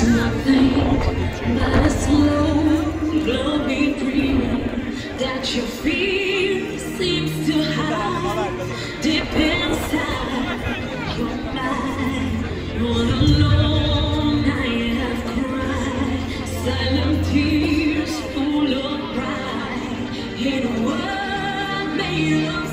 It's nothing but a slow, dream that your fear seems to hide deep inside your mind. Silent tears full of pride in a world made of.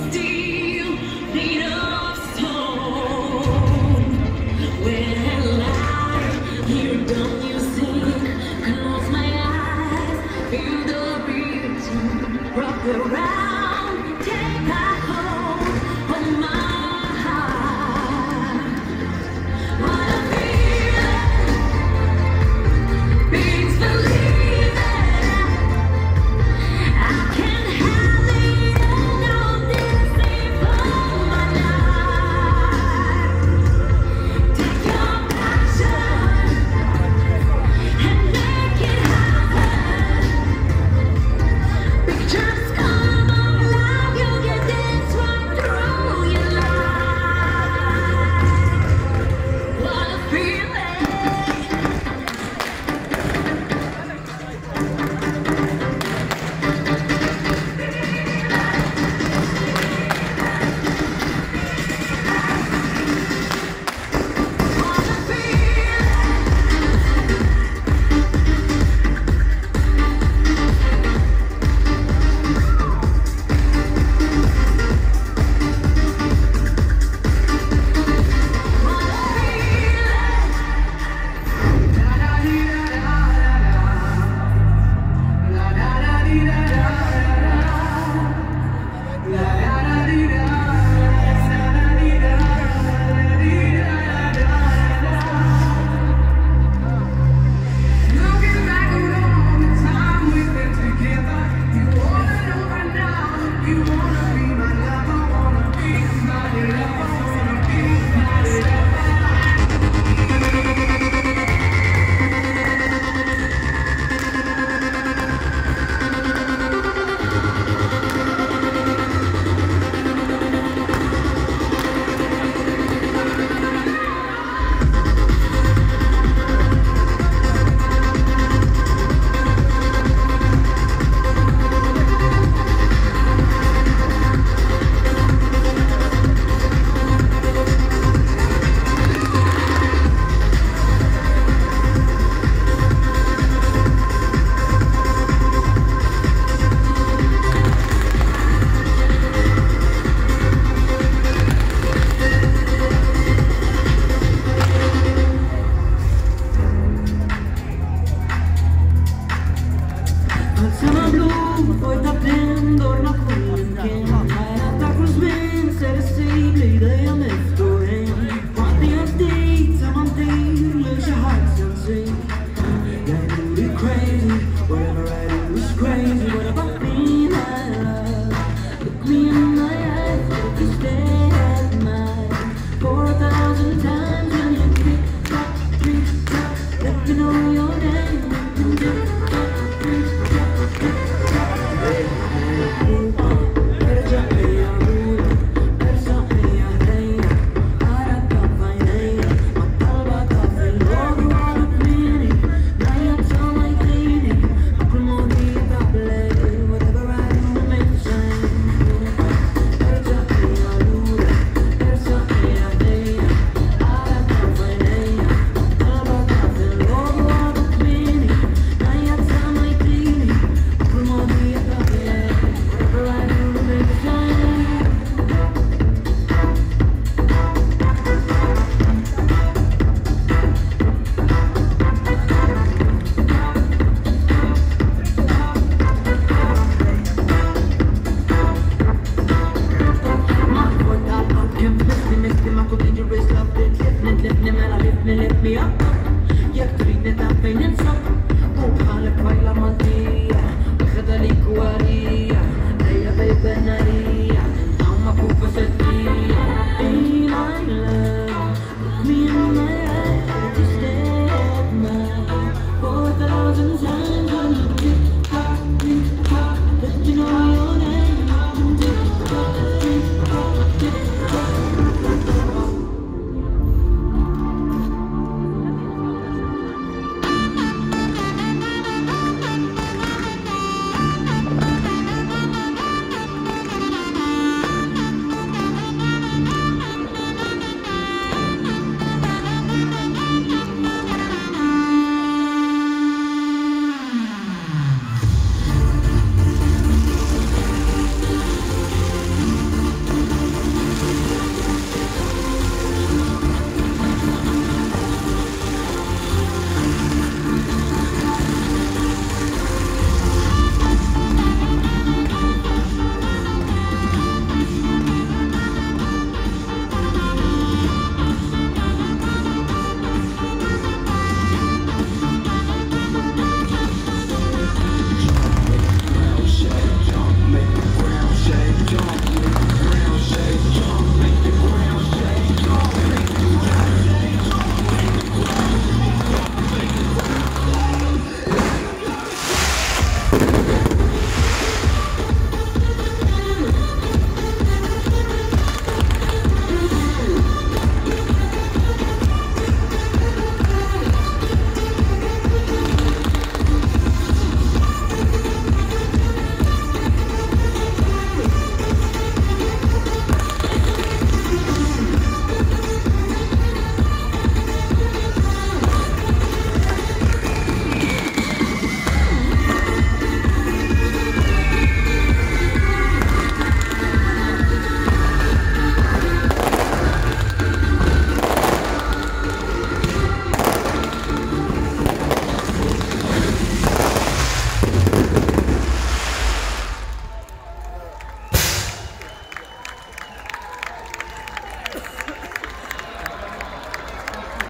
the